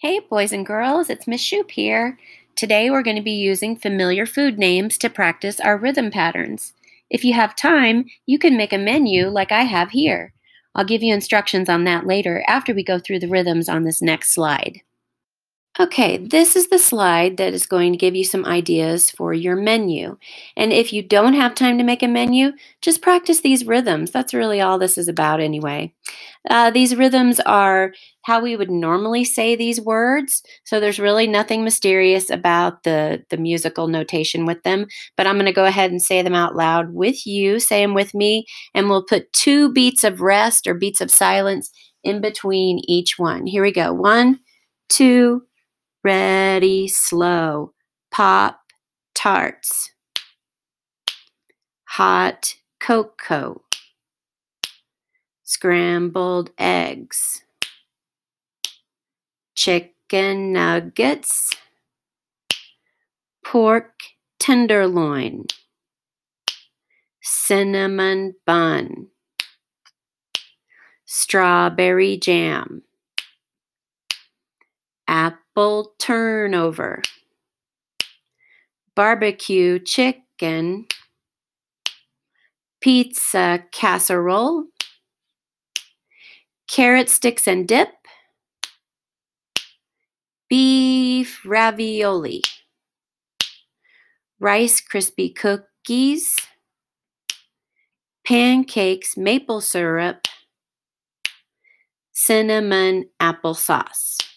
Hey boys and girls, it's Miss Shoup here. Today we're going to be using familiar food names to practice our rhythm patterns. If you have time, you can make a menu like I have here. I'll give you instructions on that later after we go through the rhythms on this next slide. Okay, this is the slide that is going to give you some ideas for your menu. And if you don't have time to make a menu, just practice these rhythms. That's really all this is about anyway. Uh, these rhythms are how we would normally say these words. So there's really nothing mysterious about the, the musical notation with them. But I'm going to go ahead and say them out loud with you. Say them with me. And we'll put two beats of rest or beats of silence in between each one. Here we go. One, two, ready, slow, pop tarts, hot cocoa, scrambled eggs, chicken nuggets, pork tenderloin, cinnamon bun, strawberry jam, apple turnover, barbecue chicken, pizza casserole, carrot sticks and dip, beef ravioli, Rice crispy cookies, pancakes, maple syrup, cinnamon applesauce.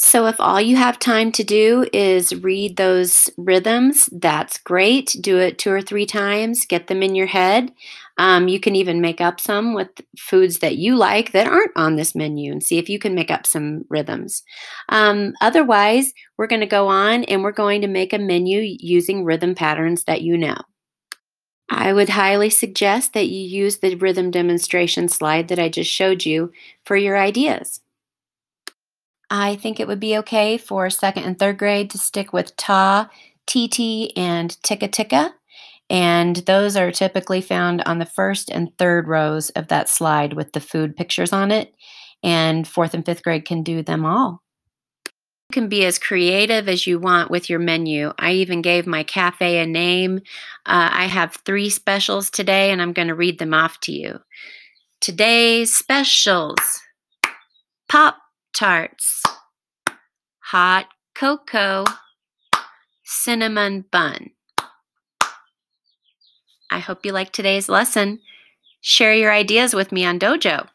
So, if all you have time to do is read those rhythms, that's great. Do it two or three times, get them in your head. Um, you can even make up some with foods that you like that aren't on this menu and see if you can make up some rhythms. Um, otherwise, we're going to go on and we're going to make a menu using rhythm patterns that you know. I would highly suggest that you use the rhythm demonstration slide that I just showed you for your ideas. I think it would be okay for second and third grade to stick with ta, ti-ti, and ticka ticka. And those are typically found on the first and third rows of that slide with the food pictures on it. And fourth and fifth grade can do them all. You can be as creative as you want with your menu. I even gave my cafe a name. Uh, I have three specials today, and I'm going to read them off to you. Today's specials Pop tarts, hot cocoa, cinnamon bun. I hope you liked today's lesson. Share your ideas with me on Dojo.